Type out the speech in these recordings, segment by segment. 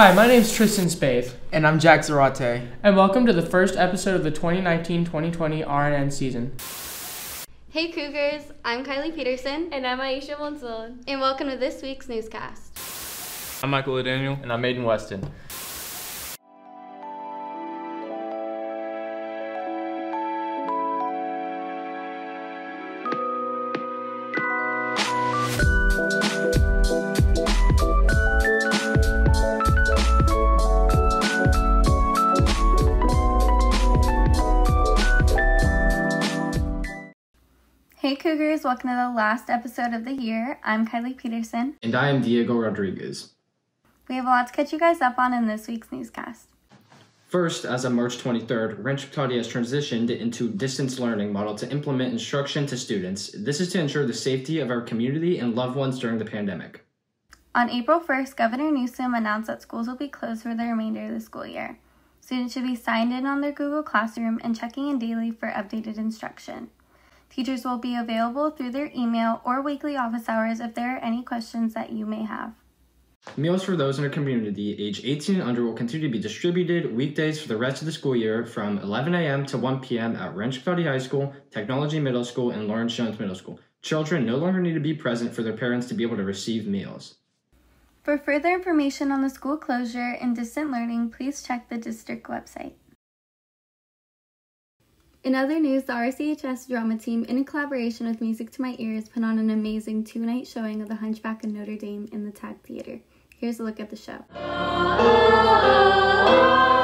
Hi, my name is Tristan Spaeth, And I'm Jack Zarate. and welcome to the first episode of the 2019-2020 RNN season. Hey Cougars, I'm Kylie Peterson, And I'm Aisha Monzon. and welcome to this week's newscast. I'm Michael Daniel. And I'm Aiden Weston. Cougars, welcome to the last episode of the year. I'm Kylie Peterson. And I am Diego Rodriguez. We have a lot to catch you guys up on in this week's newscast. First, as of March 23rd, Rancho Cotate has transitioned into distance learning model to implement instruction to students. This is to ensure the safety of our community and loved ones during the pandemic. On April 1st, Governor Newsom announced that schools will be closed for the remainder of the school year. Students should be signed in on their Google Classroom and checking in daily for updated instruction. Teachers will be available through their email or weekly office hours if there are any questions that you may have. Meals for those in our community age 18 and under will continue to be distributed weekdays for the rest of the school year from 11 a.m. to 1 p.m. at Rancho Cotate High School, Technology Middle School, and Lawrence Jones Middle School. Children no longer need to be present for their parents to be able to receive meals. For further information on the school closure and distant learning, please check the district website. In other news, the RCHS drama team, in collaboration with Music to My Ears, put on an amazing two night showing of The Hunchback of Notre Dame in the TAG Theater. Here's a look at the show. Oh, oh, oh,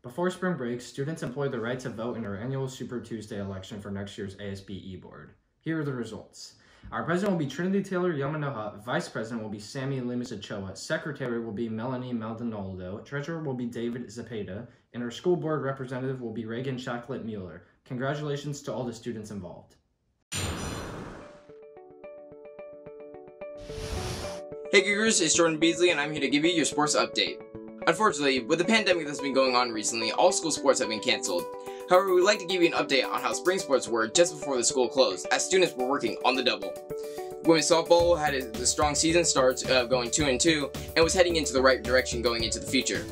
Before spring break, students employ the right to vote in our annual Super Tuesday election for next year's ASB board. Here are the results. Our president will be Trinity Taylor Yamanoha, vice president will be Sammy Limas Ochoa, secretary will be Melanie Maldonado, treasurer will be David Zapata, and our school board representative will be Reagan Chocolate Mueller. Congratulations to all the students involved. Hey Cougars, it's Jordan Beasley and I'm here to give you your sports update. Unfortunately, with the pandemic that's been going on recently, all school sports have been cancelled. However, we'd like to give you an update on how spring sports were just before the school closed, as students were working on the double. Women's softball had a, strong season start, uh, going 2 and 2, and was heading into the right direction going into the future.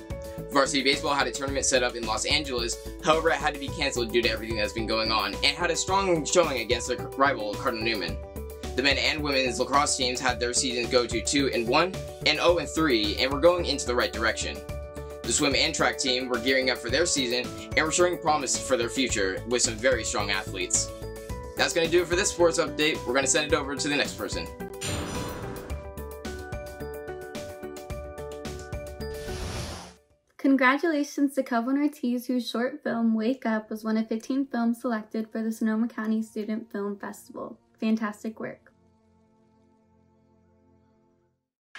Varsity baseball had a tournament set up in Los Angeles, however, it had to be cancelled due to everything that's been going on, and had a strong showing against their rival Cardinal Newman. The men and women's lacrosse teams had their seasons go to 2 and 1 and 0 and 3 and were going into the right direction. The swim and track team were gearing up for their season and were showing promise for their future with some very strong athletes. That's going to do it for this sports update. We're going to send it over to the next person. Congratulations to Kelvin Ortiz, whose short film Wake Up was one of 15 films selected for the Sonoma County Student Film Festival. Fantastic work.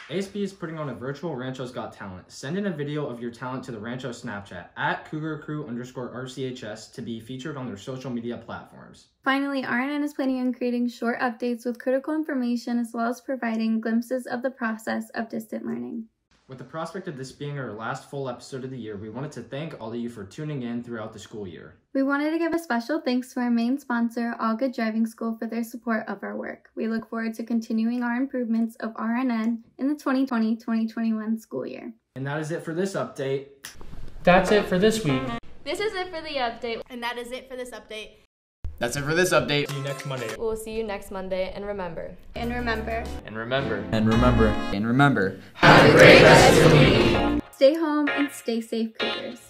ASB is putting on a virtual Rancho's Got Talent. Send in a video of your talent to the Rancho Snapchat at Cougar Crew underscore RCHS to be featured on their social media platforms. Finally, RNN is planning on creating short updates with critical information as well as providing glimpses of the process of distant learning. With the prospect of this being our last full episode of the year, we wanted to thank all of you for tuning in throughout the school year. We wanted to give a special thanks to our main sponsor, All Good Driving School, for their support of our work. We look forward to continuing our improvements of RNN in the 2020 2021 school year. And that is it for this update. That's it for this week. This is it for the update. And that is it for this update. That's it for this update. See you next Monday. We'll see you next Monday, and remember. And remember. And remember. And remember. And remember. Stay home and stay safe, Cougars.